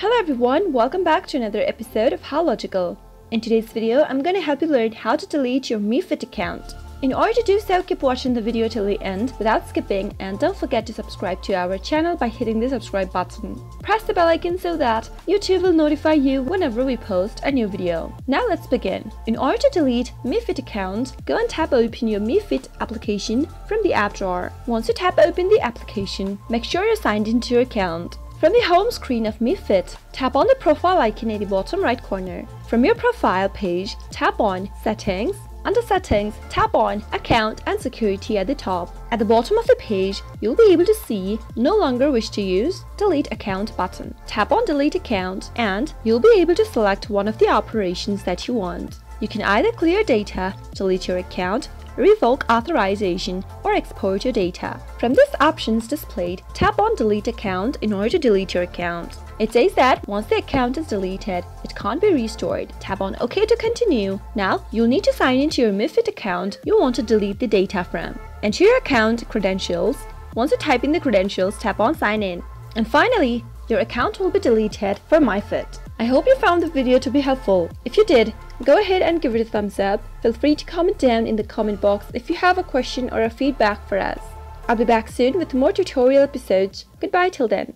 Hello everyone, welcome back to another episode of How Logical. In today's video, I'm going to help you learn how to delete your MiFit account. In order to do so, keep watching the video till the end without skipping and don't forget to subscribe to our channel by hitting the subscribe button. Press the bell icon so that YouTube will notify you whenever we post a new video. Now let's begin. In order to delete MiFit account, go and tap open your MiFit application from the app drawer. Once you tap open the application, make sure you're signed into your account. From the home screen of MiFit, tap on the profile icon at the bottom right corner. From your profile page, tap on Settings. Under Settings, tap on Account and Security at the top. At the bottom of the page, you'll be able to see No longer wish to use Delete Account button. Tap on Delete Account and you'll be able to select one of the operations that you want. You can either clear data, delete your account, revoke authorization, or export your data. From these options displayed, tap on Delete Account in order to delete your account. It says that once the account is deleted, it can't be restored. Tap on OK to continue. Now, you'll need to sign into your MiFit account you want to delete the data from. Enter your account credentials. Once you type in the credentials, tap on Sign In. And finally, your account will be deleted from MyFit. I hope you found the video to be helpful. If you did, go ahead and give it a thumbs up. Feel free to comment down in the comment box if you have a question or a feedback for us. I'll be back soon with more tutorial episodes. Goodbye till then.